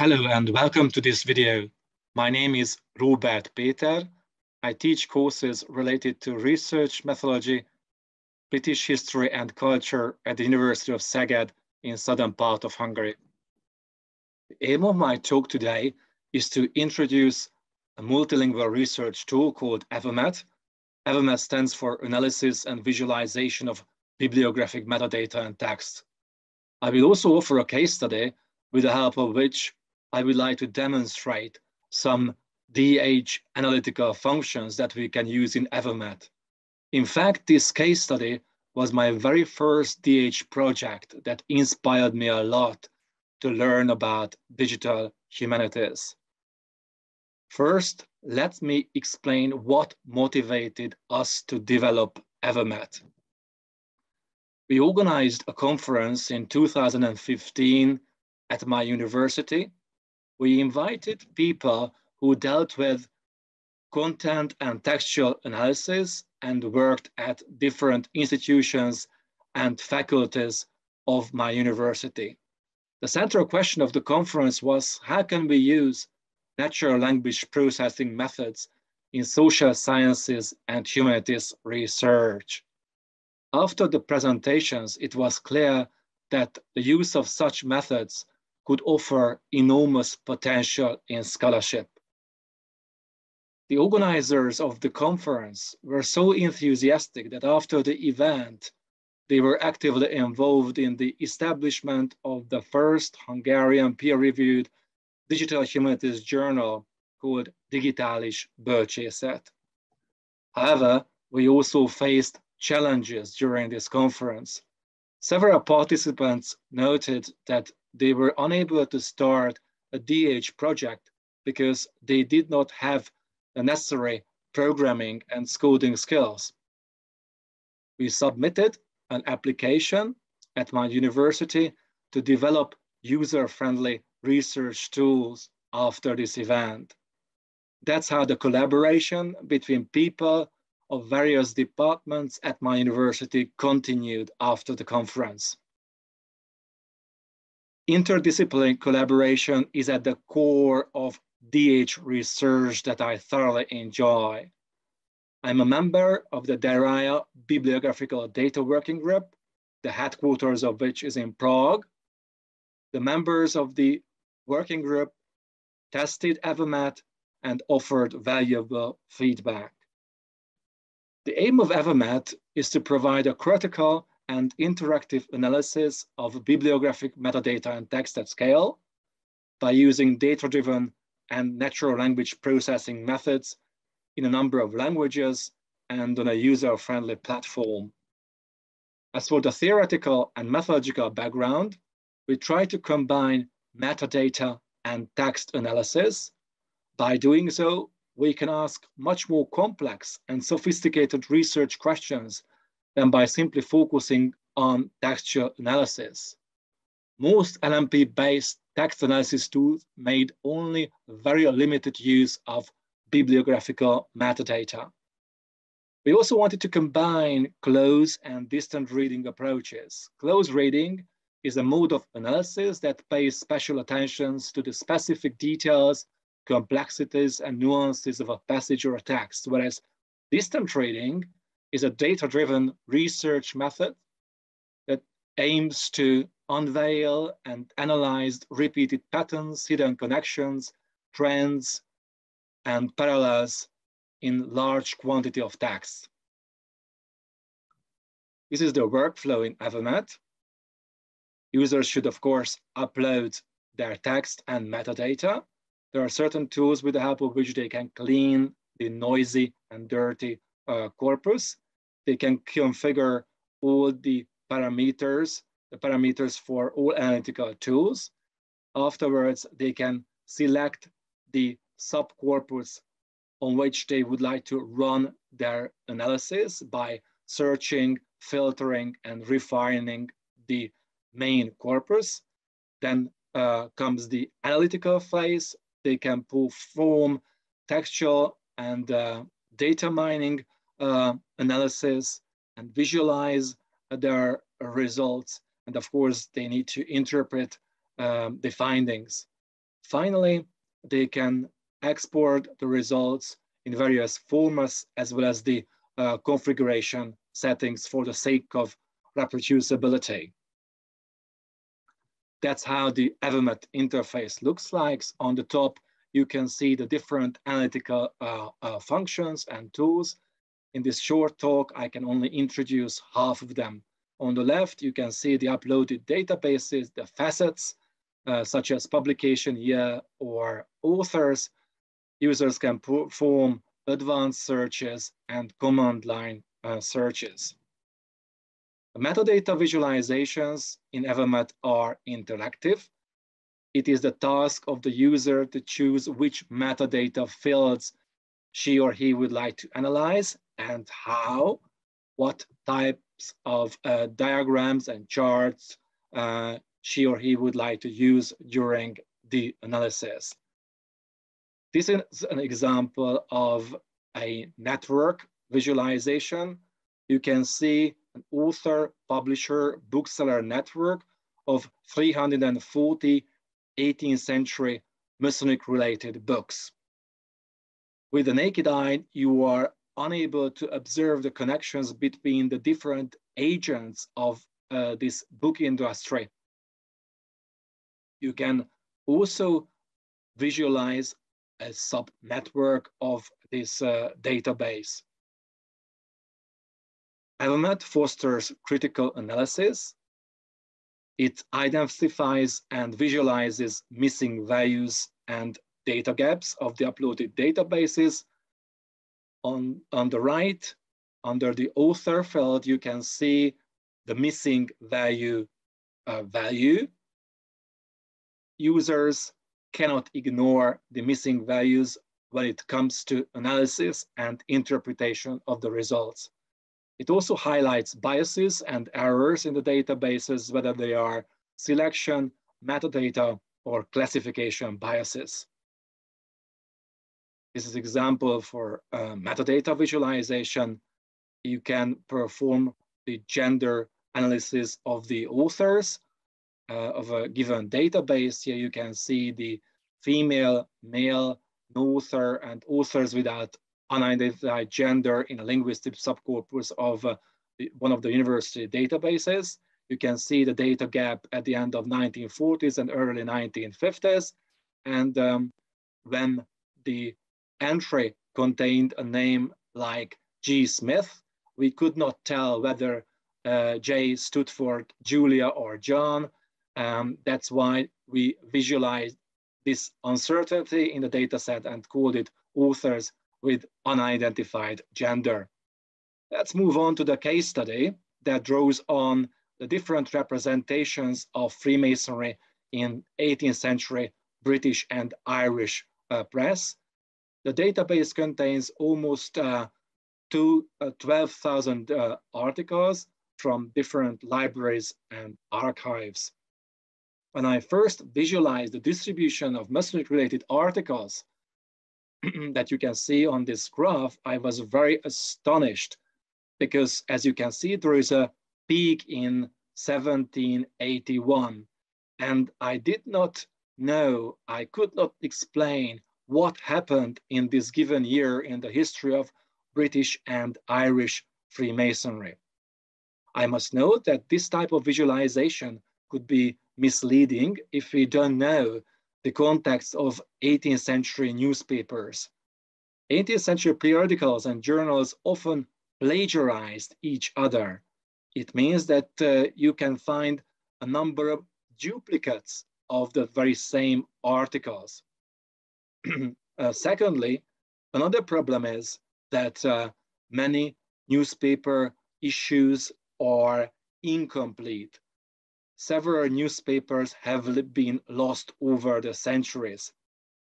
Hello and welcome to this video. My name is Róbert Péter. I teach courses related to research methodology, British history and culture at the University of Szeged in southern part of Hungary. The aim of my talk today is to introduce a multilingual research tool called AVOBMAT. AVOBMAT stands for Analysis and Visualization of Bibliographic Metadata and Text. I will also offer a case study with the help of which I would like to demonstrate some DH analytical functions that we can use in AVOBMAT. In fact, this case study was my very first DH project that inspired me a lot to learn about digital humanities. First, let me explain what motivated us to develop AVOBMAT. We organized a conference in 2015 at my university. We invited people who dealt with content and textual analysis and worked at different institutions and faculties of my university. The central question of the conference was how can we use natural language processing methods in social sciences and humanities research? After the presentations, it was clear that the use of such methods could offer enormous potential in scholarship. The organizers of the conference were so enthusiastic that after the event, they were actively involved in the establishment of the first Hungarian peer-reviewed digital humanities journal called Digitális Bölcsészet. However, we also faced challenges during this conference. Several participants noted that they were unable to start a DH project because they did not have the necessary programming and coding skills. We submitted an application at my university to develop user-friendly research tools after this event. That's how the collaboration between people of various departments at my university continued after the conference. Interdisciplinary collaboration is at the core of DH research that I thoroughly enjoy. I'm a member of the DARIAH Bibliographical Data Working Group, the headquarters of which is in Prague. The members of the working group tested AVOBMAT and offered valuable feedback. The aim of AVOBMAT is to provide a critical and interactive analysis of bibliographic metadata and text at scale by using data-driven and natural language processing methods in a number of languages and on a user-friendly platform. As for the theoretical and methodological background, we try to combine metadata and text analysis. By doing so, we can ask much more complex and sophisticated research questions than by simply focusing on textual analysis. Most NLP-based text analysis tools made only very limited use of bibliographical metadata. We also wanted to combine close and distant reading approaches. Close reading is a mode of analysis that pays special attentions to the specific details, complexities, and nuances of a passage or a text, whereas distant reading is a data-driven research method that aims to unveil and analyze repeated patterns, hidden connections, trends, and parallels in large quantity of text. This is the workflow in AVOBMAT. Users should, of course, upload their text and metadata. There are certain tools with the help of which they can clean the noisy and dirty uh, corpus. They can configure all the parameters the parameters for all analytical tools. Afterwards, they can select the subcorpus on which they would like to run their analysis by searching, filtering, and refining the main corpus. Then uh, comes the analytical phase. They can perform textual and uh, data mining analysis and visualize their results and of course, they need to interpret um, the findings. Finally, they can export the results in various formats as well as the uh, configuration settings for the sake of reproducibility. That's how the AVOBMAT interface looks like. On the top, you can see the different analytical uh, uh, functions and tools. In this short talk, I can only introduce half of them. On the left, you can see the uploaded databases, the facets, uh, such as publication year or authors. Users can perform advanced searches and command line uh, searches. The metadata visualizations in AVOBMAT are interactive. It is the task of the user to choose which metadata fields she or he would like to analyze and how, what types of uh, diagrams and charts uh, she or he would like to use during the analysis. This is an example of a network visualization. You can see an author, publisher, bookseller network of 340 18th century Masonic related books. With the naked eye, you are unable to observe the connections between the different agents of uh, this book industry. You can also visualize a sub-network of this uh, database. AVOBMAT fosters critical analysis. It identifies and visualizes missing values and data gaps of the uploaded databases. On, on the right, under the author field, you can see the missing value uh, value. Users cannot ignore the missing values when it comes to analysis and interpretation of the results. It also highlights biases and errors in the databases, whether they are selection, metadata, or classification biases. This is example for uh, metadata visualization. You can perform the gender analysis of the authors uh, of a given database. Here you can see the female, male, author, and authors without unidentified gender in a linguistic subcorpus of uh, one of the university databases. You can see the data gap at the end of 1940s and early 1950s. And um, when the entry contained a name like G. Smith, we could not tell whether uh, J stood for Julia or John. Um, that's why we visualized this uncertainty in the data set and called it authors with unidentified gender. Let's move on to the case study that draws on the different representations of Freemasonry in 18th century British and Irish uh, press. The database contains almost uh, uh, 12,000 uh, articles from different libraries and archives. When I first visualized the distribution of Masonic related articles that you can see on this graph, I was very astonished because as you can see, there is a peak in 1781. And I did not know, I could not explain what happened in this given year in the history of British and Irish Freemasonry. I must note that this type of visualization could be misleading if we don't know the context of 18th century newspapers. 18th century periodicals and journals often plagiarized each other. It means that uh, you can find a number of duplicates of the very same articles. uh, secondly, another problem is that uh, many newspaper issues are incomplete several newspapers have been lost over the centuries.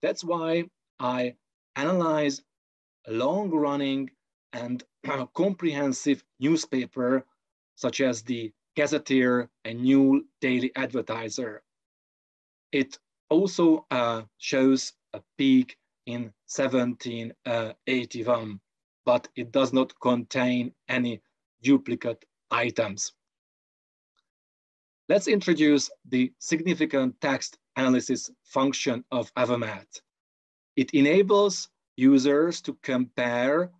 That's why I analyze long-running and comprehensive newspaper such as the Gazetteer and New Daily Advertiser. It also uh, shows a peak in 1781, but it does not contain any duplicate items. Let's introduce the significant text analysis function of AVOBMAT. It enables users to compare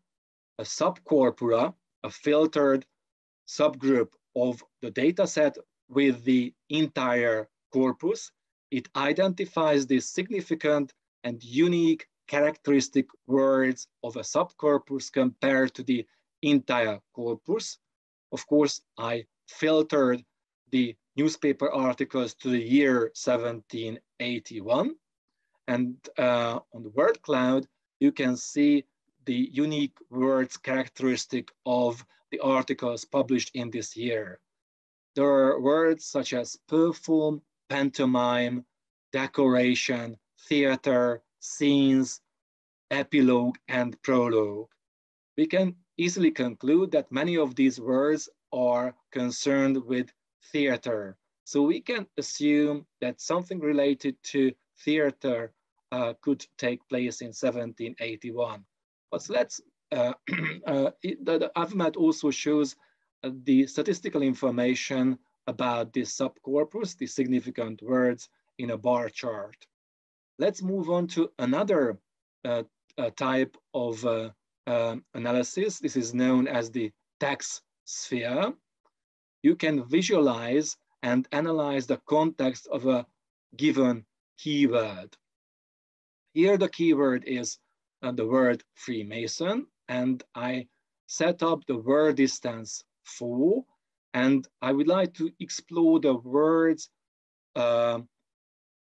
a subcorpora, a filtered subgroup of the dataset with the entire corpus. It identifies the significant and unique characteristic words of a subcorpus compared to the entire corpus. Of course, I filtered the newspaper articles to the year 1781. And uh, on the word cloud, you can see the unique words characteristic of the articles published in this year. There are words such as perfume, pantomime, decoration, theater, scenes, epilogue, and prologue. We can easily conclude that many of these words are concerned with theater. So we can assume that something related to theater uh, could take place in 1781. But let's, uh, uh, it, the, the AVOBMAT also shows uh, the statistical information about this subcorpus, the significant words in a bar chart. Let's move on to another uh, uh, type of um, analysis. This is known as the text sphere. You can visualize and analyze the context of a given keyword. Here the keyword is uh, the word Freemason, and I set up the word distance for, and I would like to explore the words uh,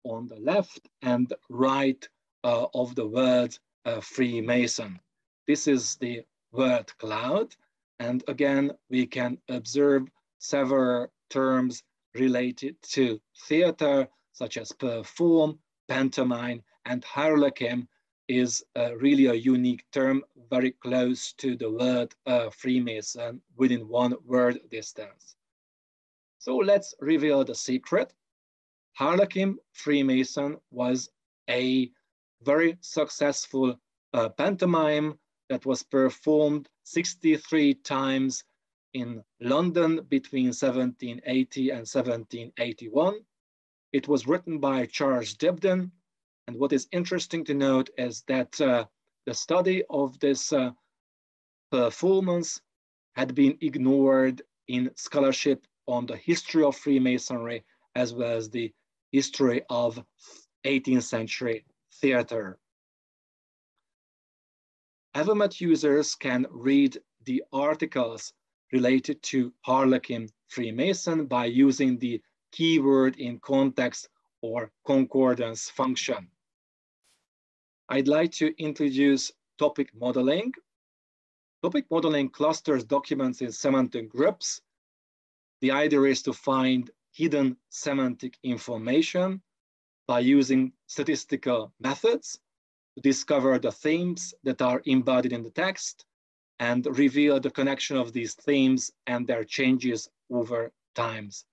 on the left and right uh, of the word uh, Freemason. This is the word cloud. And again, we can observe several terms related to theater, such as perform, pantomime, and harlequin is really a unique term, very close to the word uh, Freemason within one word distance. So let's reveal the secret. Harlequin Freemason was a very successful uh, pantomime that was performed 63 times in London between 1780 and 1781. It was written by Charles Dibdin. And what is interesting to note is that uh, the study of this uh, performance had been ignored in scholarship on the history of Freemasonry as well as the history of 18th century theater. AVOBMAT users can read the articles related to Harlequin Freemason by using the keyword in context or concordance function. I'd like to introduce topic modeling. Topic modeling clusters documents in semantic groups. The idea is to find hidden semantic information by using statistical methods to discover the themes that are embodied in the text and reveal the connection of these themes and their changes over times.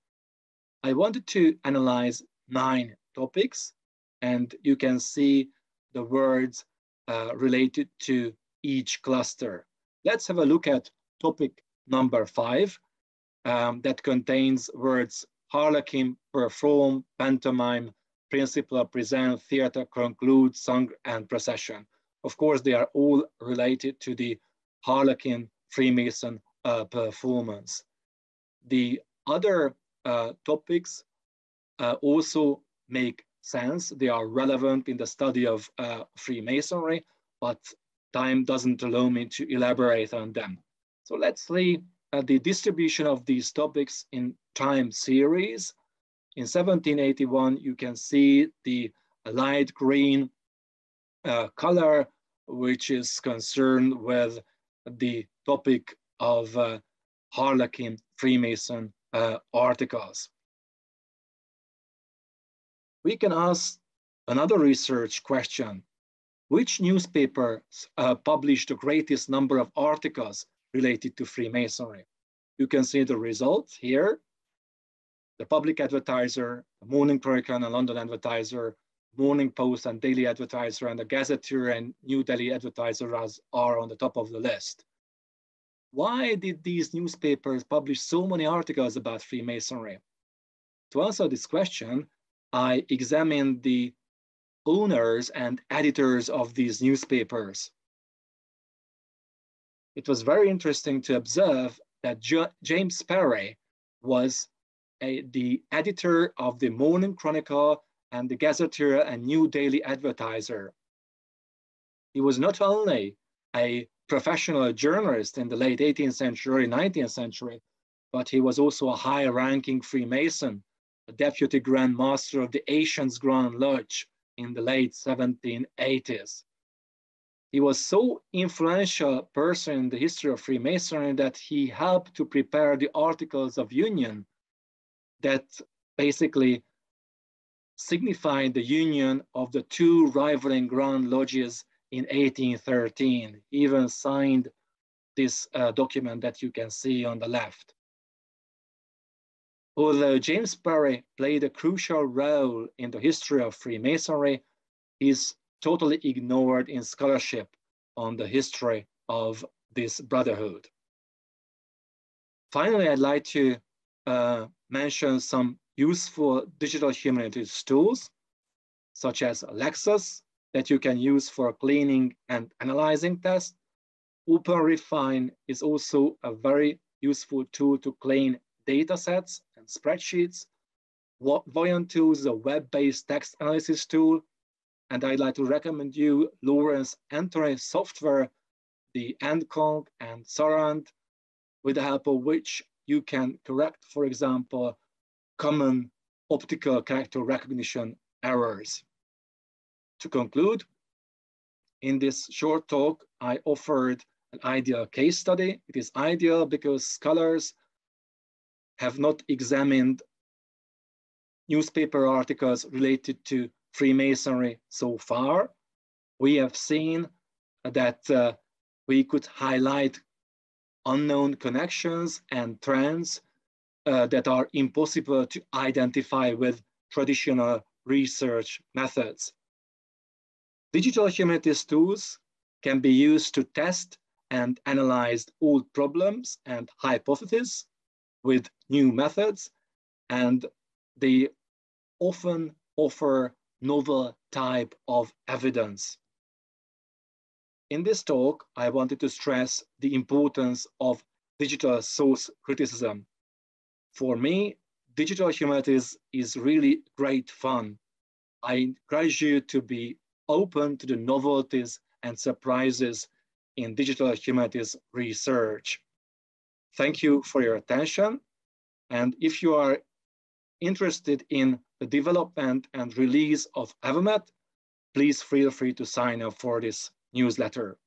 I wanted to analyze nine topics and you can see the words uh, related to each cluster. Let's have a look at topic number five um, that contains words harlequin, perform, pantomime, principal, present, theater, conclude, song, and procession. Of course, they are all related to the Harlequin Freemason uh, performance. The other uh, topics uh, also make sense. They are relevant in the study of uh, Freemasonry, but time doesn't allow me to elaborate on them. So let's see uh, the distribution of these topics in time series. In 1781, you can see the light green uh, color, which is concerned with the topic of uh, Harlequin Freemason uh, articles. We can ask another research question. Which newspapers uh, the greatest number of articles related to Freemasonry? You can see the results here the Public Advertiser, the Morning Chronicle and London Advertiser, Morning Post and Daily Advertiser, and the Gazetteer and New Daily Advertiser are on the top of the list. Why did these newspapers publish so many articles about Freemasonry? To answer this question, I examined the owners and editors of these newspapers. It was very interesting to observe that jo James Perry was a, the editor of the Morning Chronicle and the Gazetteer and New Daily Advertiser. He was not only a professional journalist in the late 18th century, early 19th century, but he was also a high-ranking Freemason, a deputy Grand Master of the Antients Grand Lodge in the late 1780s. He was so influential person in the history of Freemasonry that he helped to prepare the Articles of Union that basically signified the union of the two rivaling Grand Lodges in 1813, even signed this uh, document that you can see on the left. Although James Perry played a crucial role in the history of Freemasonry, he's totally ignored in scholarship on the history of this brotherhood. Finally, I'd like to uh, mention some useful digital humanities tools, such as Lexos, that you can use for cleaning and analyzing tests. OpenRefine is also a very useful tool to clean data sets spreadsheets. Voyant Tools is a web-based text analysis tool. And I'd like to recommend you Laurence Anthony software, the AntConc and Sarand, with the help of which you can correct, for example, common optical character recognition errors. To conclude, in this short talk, I offered an ideal case study. It is ideal because scholars have not examined newspaper articles related to Freemasonry so far. We have seen that uh, we could highlight unknown connections and trends uh, that are impossible to identify with traditional research methods. Digital humanities tools can be used to test and analyze old problems and hypotheses with new methods, and they often offer novel type of evidence. In this talk, I wanted to stress the importance of digital source criticism. For me, digital humanities is really great fun. I encourage you to be open to the novelties and surprises in digital humanities research. Thank you for your attention. And if you are interested in the development and release of AVOBMAT, please feel free to sign up for this newsletter.